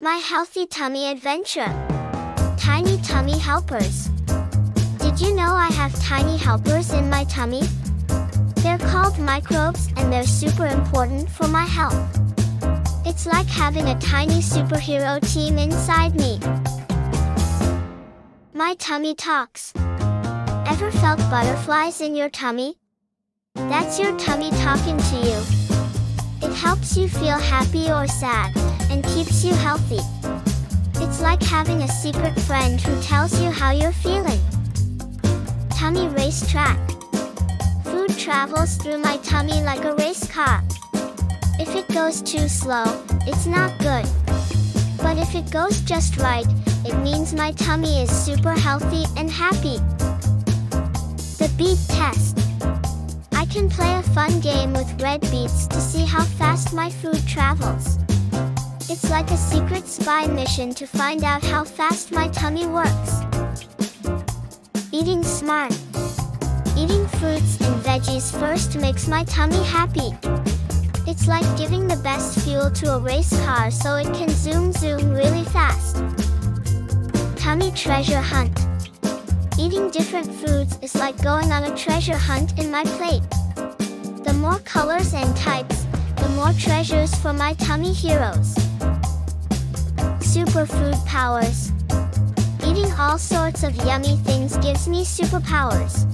My Healthy Tummy Adventure Tiny Tummy Helpers Did you know I have tiny helpers in my tummy? They're called microbes and they're super important for my health. It's like having a tiny superhero team inside me. My tummy talks. Ever felt butterflies in your tummy? That's your tummy talking to you. Helps you feel happy or sad and keeps you healthy. It's like having a secret friend who tells you how you're feeling. Tummy racetrack. Food travels through my tummy like a race car. If it goes too slow, it's not good. But if it goes just right, it means my tummy is super healthy and happy. The beet test. Can play a fun game with red beets to see how fast my food travels. It's like a secret spy mission to find out how fast my tummy works. Eating smart. Eating fruits and veggies first makes my tummy happy. It's like giving the best fuel to a race car so it can zoom zoom really fast. Tummy treasure hunt. Eating different foods is like going on a treasure hunt in my plate. The more colors and types, the more treasures for my tummy heroes. Superfood powers. Eating all sorts of yummy things gives me superpowers.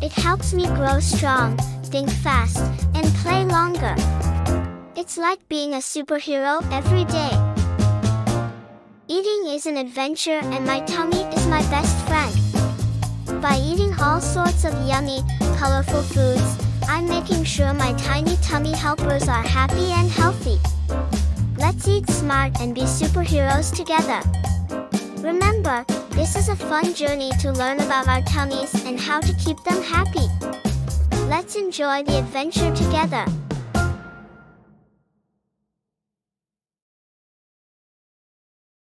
It helps me grow strong, think fast, and play longer. It's like being a superhero every day. Eating is an adventure and my tummy is my best friend. By eating all sorts of yummy, colorful foods, I'm making sure my tiny tummy helpers are happy and healthy. Let's eat smart and be superheroes together. Remember, this is a fun journey to learn about our tummies and how to keep them happy. Let's enjoy the adventure together.